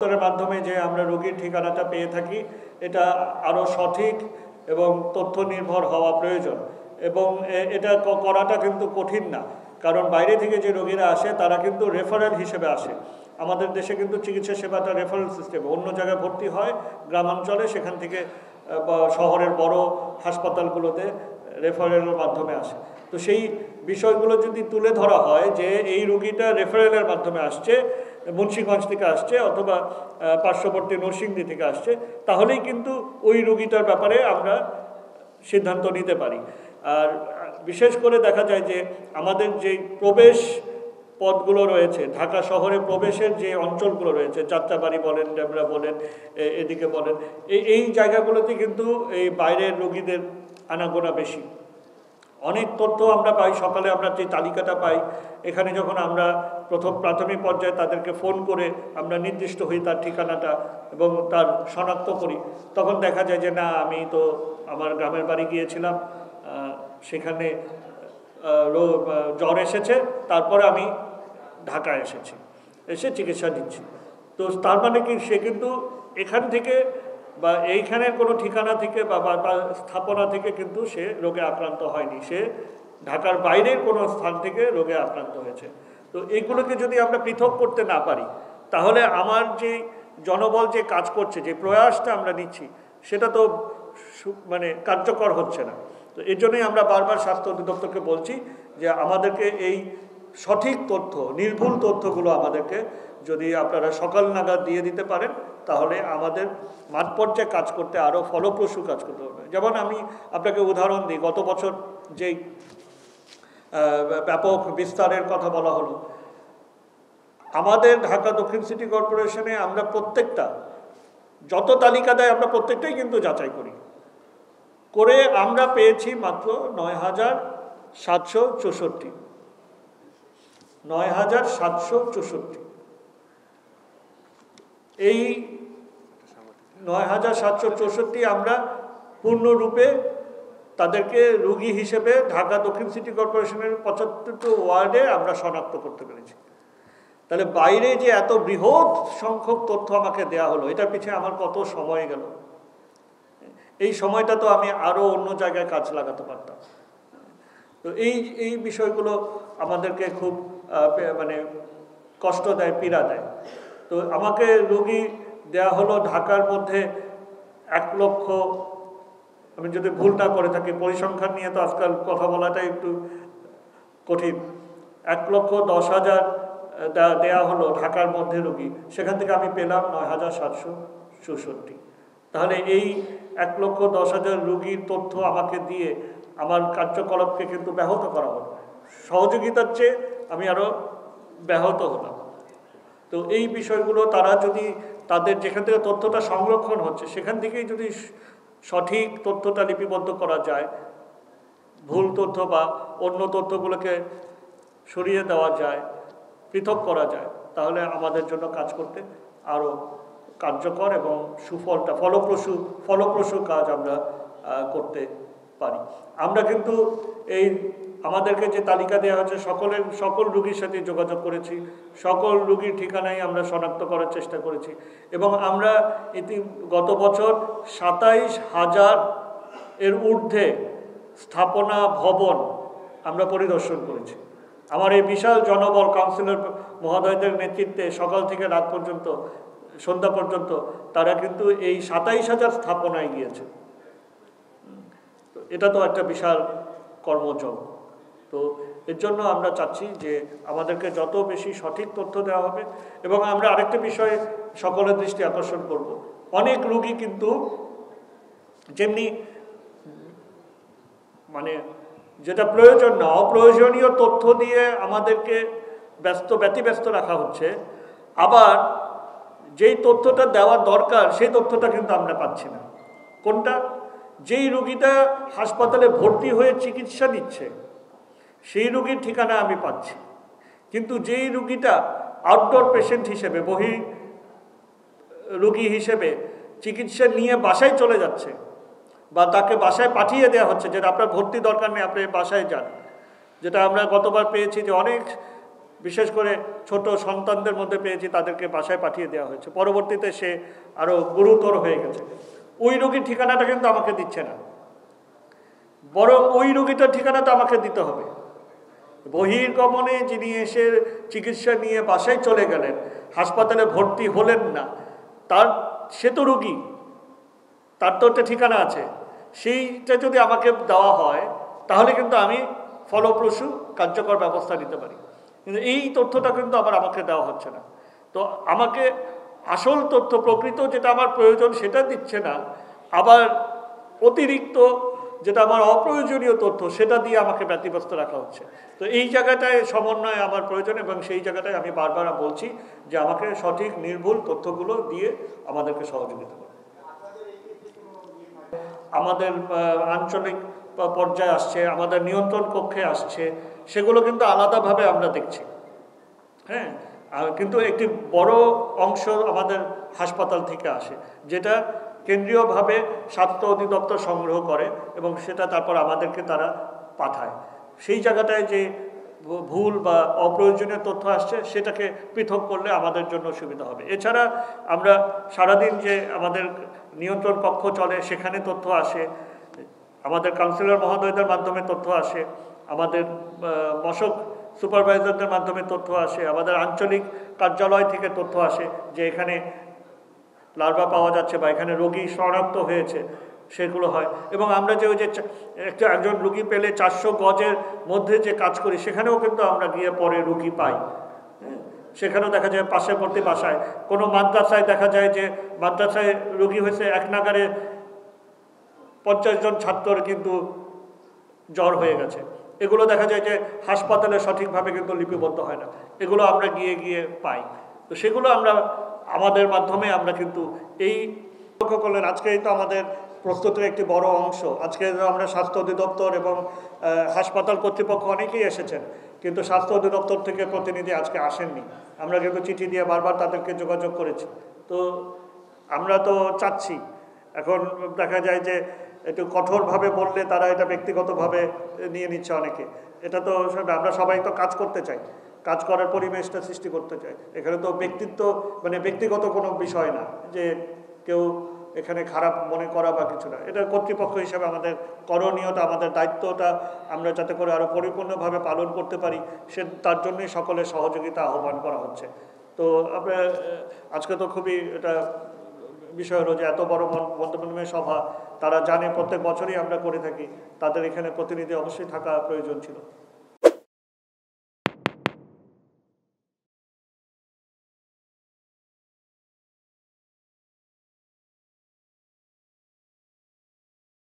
দপ্তরের মাধ্যমে যে আমরা রোগীর ঠিকানাটা পেয়ে থাকি, এটা আরও সঠিক এবং তথ্য নির্ভর হওয়া প্রয়োজন। এবং এটা করাটা কিন্তু কঠিন না। কারণ বাইরে থেকে যে রোগীরা আসে, তারা কিন্তু রেফারেল হিসেবে আসে। আমাদের দেশে কিন্তু চিকিৎসা সেবাটা রেফারেল সিস্টেম। অন্য জায়গায় ভর্তি হয়, গ্রামাঞ্চলে সেখান থেকে শহরের বড় হাসপাতালগুলোতে রেফারেলের মাধ্যমে আসে। তো সেই বিষয়গুলো যদি তুলে ধরা হয় যে এই রুগীটা রেফারেলের মাধ্যমে আসছে মুন্সিগঞ্জ থেকে আসছে অথবা পার্শ্ববর্তী নরসিংদী থেকে আসছে, তাহলেই কিন্তু ওই রুগীটার ব্যাপারে আমরা সিদ্ধান্ত নিতে পারি। আর বিশেষ করে দেখা যায় যে আমাদের যে প্রবেশ পথগুলো রয়েছে, ঢাকা শহরে প্রবেশের যে অঞ্চলগুলো রয়েছে যাত্রাবাড়ি বলেন ডেবরা বলেন এদিকে বলেন এই এই জায়গাগুলোতে কিন্তু এই বাইরের রোগীদের আনাগোনা বেশি। অনেক তথ্য আমরা পাই, সকালে আমরা যে তালিকাটা পাই, এখানে যখন আমরা প্রথম প্রাথমিক পর্যায়ে তাদেরকে ফোন করে আমরা নির্দিষ্ট হই তার ঠিকানাটা এবং তার শনাক্ত করি, তখন দেখা যায় যে না, আমি তো আমার গ্রামের বাড়ি গিয়েছিলাম সেখানে জ্বর এসেছে, তারপরে আমি ঢাকায় এসেছি, এসে চিকিৎসা দিচ্ছি তো তার মানে কি, সে কিন্তু এখান থেকে বা এইখানের কোনো ঠিকানা থেকে বা স্থাপনা থেকে কিন্তু সে রোগে আক্রান্ত হয়নি। সে ঢাকার বাইরের কোনো স্থান থেকে রোগে আক্রান্ত হয়েছে। তো এইগুলোকে যদি আমরা পৃথক করতে না পারি, তাহলে আমার যে জনবল যে কাজ করছে, যে প্রয়াসটা আমরা নিচ্ছি, সেটা তো মানে কার্যকর হচ্ছে না। তো এর জন্যই আমরা বারবার স্বাস্থ্য অধিদপ্তরকে বলছি যে আমাদেরকে এই সঠিক তথ্য, নির্ভুল তথ্যগুলো আমাদেরকে যদি আপনারা সকাল নাগাদ দিয়ে দিতে পারেন, তাহলে আমাদের মাঠ পর্যায়ে কাজ করতে আরও ফলপ্রসূ কাজ করতে হবে। যেমন আমি আপনাকে উদাহরণ দিই, গত বছর যেই ব্যাপক বিস্তারের কথা বলা হলো, আমাদের ঢাকা দক্ষিণ সিটি কর্পোরেশনে আমরা প্রত্যেকটা, যত তালিকা দেয় আমরা প্রত্যেকটাই কিন্তু যাচাই করি। করে আমরা পেয়েছি মাত্র নয় হাজার সাতশো চৌষট্টি। নয় হাজার সাতশো চৌষট্টি। এই নয় হাজার সাতশো চৌষট্টি আমরা পূর্ণরূপে তাদেরকে রুগী হিসেবে ঢাকা দক্ষিণ সিটি কর্পোরেশনের পঁচাত্তরটি ওয়ার্ডে আমরা শনাক্ত করতে পেরেছি। তাহলে বাইরে যে এত বৃহৎ সংখ্যক তথ্য আমাকে দেয়া হলো, এটার পিছিয়ে আমার কত সময় গেল? এই সময়টা তো আমি আরও অন্য জায়গায় কাজ লাগাতে পারতাম। তো এই এই বিষয়গুলো আমাদেরকে খুব মানে কষ্ট দেয়, পীড়া দেয়। তো আমাকে রোগী দেয়া হলো ঢাকার মধ্যে এক লক্ষ, আমি যদি ভুলটা করে থাকি, পরিসংখ্যান নিয়ে তো আজকাল কথা বলাটা একটু কঠিন। এক লক্ষ দশ হাজার দেয়া হলো ঢাকার মধ্যে রোগী। সেখান থেকে আমি পেলাম নয় হাজার সাতশো চৌষট্টি। তাহলে এই এক লক্ষ দশ হাজার রুগীর তথ্য আমাকে দিয়ে আমার কার্যকলাপকে কিন্তু ব্যাহত করা হলো। সহযোগিতার চেয়ে আমি আরও ব্যাহত হলাম। তো এই বিষয়গুলো তারা যদি তাদের যেখান থেকে তথ্যটা সংরক্ষণ হচ্ছে, সেখান থেকেই যদি সঠিক তথ্যটা লিপিবদ্ধ করা যায়, ভুল তথ্য বা অন্য তথ্যগুলোকে সরিয়ে দেওয়া যায়, পৃথক করা যায়, তাহলে আমাদের জন্য কাজ করতে আরও কার্যকর এবং সুফলটা, ফলপ্রসূ ফলপ্রসূ কাজ আমরা করতে পারি। আমরা কিন্তু এই আমাদেরকে যে তালিকা দেওয়া হচ্ছে সকলের, সকল রুগীর সাথে যোগাযোগ করেছি, সকল রুগীর ঠিকানাই আমরা শনাক্ত করার চেষ্টা করেছি। এবং আমরা ইতি, গত বছর সাতাইশ হাজার এর ঊর্ধ্বে স্থাপনা ভবন আমরা পরিদর্শন করেছি। আমার এই বিশাল জনবল কাউন্সিলর মহোদয়দের নেতৃত্বে সকাল থেকে রাত পর্যন্ত, সন্ধ্যা পর্যন্ত তারা কিন্তু এই সাতাইশ হাজার স্থাপনায় গিয়েছে। এটা তো একটা বিশাল কর্মযজ্ঞ তো এর জন্য আমরা চাচ্ছি যে আমাদেরকে যত বেশি সঠিক তথ্য দেওয়া হবে এবং আমরা আরেকটা বিষয়ে সকলের দৃষ্টি আকর্ষণ করব। অনেক রুগী কিন্তু যেমনি মানে যেটা প্রয়োজন না, অপ্রয়োজনীয় তথ্য দিয়ে আমাদেরকে ব্যস্ত, ব্যতিব্যস্ত রাখা হচ্ছে। আবার যেই তথ্যটা দেওয়া দরকার, সেই তথ্যটা কিন্তু আমরা পাচ্ছি না। কোনটা? যেই রুগীটা হাসপাতালে ভর্তি হয়ে চিকিৎসা নিচ্ছে সেই রুগীর ঠিকানা আমি পাচ্ছি। কিন্তু যেই রুগীটা আউটডোর পেশেন্ট হিসেবে, বহি রুগী হিসেবে চিকিৎসা নিয়ে বাসায় চলে যাচ্ছে বা তাকে বাসায় পাঠিয়ে দেওয়া হচ্ছে, যেটা আপনার ভর্তি দরকার নেই, আপনি বাসায় যান। যেটা আমরা গতবার পেয়েছি যে অনেক বিশেষ করে ছোট সন্তানদের মধ্যে পেয়েছি, তাদেরকে বাসায় পাঠিয়ে দেওয়া হয়েছে। পরবর্তীতে সে আরও গুরুতর হয়ে গেছে। ওই রোগীর ঠিকানাটা কিন্তু আমাকে দিচ্ছে না। বরং ওই রোগীটার ঠিকানাটা আমাকে দিতে হবে। বহির্গমনে যিনি এসে চিকিৎসা নিয়ে বাসায় চলে গেলেন, হাসপাতালে ভর্তি হলেন না, তার সে তো রুগী, তার তো একটা ঠিকানা আছে, সেইটা যদি আমাকে দেওয়া হয়, তাহলে কিন্তু আমি ফলপ্রসূ কার্যকর ব্যবস্থা নিতে পারি। কিন্তু এই তথ্যটা কিন্তু আবার আমাকে দেওয়া হচ্ছে না। তো আমাকে আসল তথ্য প্রকৃত যেটা আমার প্রয়োজন সেটা দিচ্ছে না, আবার অতিরিক্ত যেটা আমার অপ্রয়োজনীয় তথ্য, সেটা দিয়ে আমাকে ব্যতিব্যস্ত রাখা হচ্ছে। তো এই জায়গাটায় সমন্বয় আমার প্রয়োজন এবং সেই জায়গাটায় আমি বারবার বলছি যে আমাকে সঠিক, নির্ভুল তথ্যগুলো দিয়ে আমাদেরকে সহযোগিতা করুন। আমাদের আঞ্চলিক পর্যায়ে আসছে, আমাদের নিয়ন্ত্রণ কক্ষে আসছে, সেগুলো কিন্তু আলাদাভাবে আমরা দেখছি। হ্যাঁ কিন্তু একটি বড় অংশ আমাদের হাসপাতাল থেকে আসে, যেটা কেন্দ্রীয়ভাবে স্বাস্থ্য অধিদপ্তর সংগ্রহ করে এবং সেটা তারপর আমাদেরকে তারা পাঠায়। সেই জায়গাটায় যে ভুল বা অপ্রয়োজনীয় তথ্য আসছে, সেটাকে পৃথক করলে আমাদের জন্য সুবিধা হবে। এছাড়া আমরা সারাদিন যে আমাদের নিয়ন্ত্রণ কক্ষ চলে, সেখানে তথ্য আসে। আমাদের কাউন্সিলর মহোদয়দের মাধ্যমে তথ্য আসে। আমাদের মশক সুপারভাইজারদের মাধ্যমে তথ্য আসে। আমাদের আঞ্চলিক কার্যালয় থেকে তথ্য আসে যে এখানে লার্ভা পাওয়া যাচ্ছে বা এখানে রোগী শনাক্ত হয়েছে সেগুলো হয়। এবং আমরা যে ওই যে একটা একজন রুগী পেলে চারশো গজের মধ্যে যে কাজ করি সেখানেও কিন্তু আমরা গিয়ে পরে রুগী পাই। হ্যাঁ, সেখানেও দেখা যায় পার্শ্ববর্তী বাসায়। কোনো মাদ্রাসায় দেখা যায় যে মাদ্রাসায় রুগী হয়েছে এক নাগারে পঞ্চাশ জন ছাত্রর কিন্তু জ্বর হয়ে গেছে। এগুলো দেখা যায় যে হাসপাতালে সঠিকভাবে কিন্তু লিপিবদ্ধ হয় না। এগুলো আমরা গিয়ে গিয়ে পাই। তো সেগুলো আমরা আমাদের মাধ্যমে আমরা কিন্তু এই লক্ষ্য করলেন আজকেই তো আমাদের প্রস্তুতির একটি বড় অংশ। আজকে আমরা স্বাস্থ্য অধিদপ্তর এবং হাসপাতাল কর্তৃপক্ষ অনেকেই এসেছেন, কিন্তু স্বাস্থ্য অধিদপ্তর থেকে প্রতিনিধি আজকে আসেননি। আমরা কিন্তু চিঠি দিয়ে বারবার তাদেরকে যোগাযোগ করেছি। তো আমরা তো চাচ্ছি, এখন দেখা যায় যে একটু কঠোরভাবে বললে তারা এটা ব্যক্তিগতভাবে নিয়ে নিচ্ছে অনেকে। এটা তো আমরা সবাই তো কাজ করতে চাই। কাজ করার পরিবেশটা সৃষ্টি করতে চায়। এখানে তো ব্যক্তিত্ব মানে ব্যক্তিগত কোনো বিষয় না, যে কেউ এখানে খারাপ মনে করা বা কিছু না। এটা কর্তৃপক্ষ হিসাবে আমাদের করণীয়তা, আমাদের দায়িত্বটা আমরা যাতে করে আরও পরিপূর্ণভাবে পালন করতে পারি, সে, তার জন্যই সকলের সহযোগিতা আহ্বান করা হচ্ছে। তো আপনার আজকে তো খুবই এটা বিষয় হলো যে এত বড় মন্তব্য সভা, তারা জানে প্রত্যেক বছরই আমরা করে থাকি, তাদের এখানে প্রতিনিধি অবশ্যই থাকা প্রয়োজন ছিল।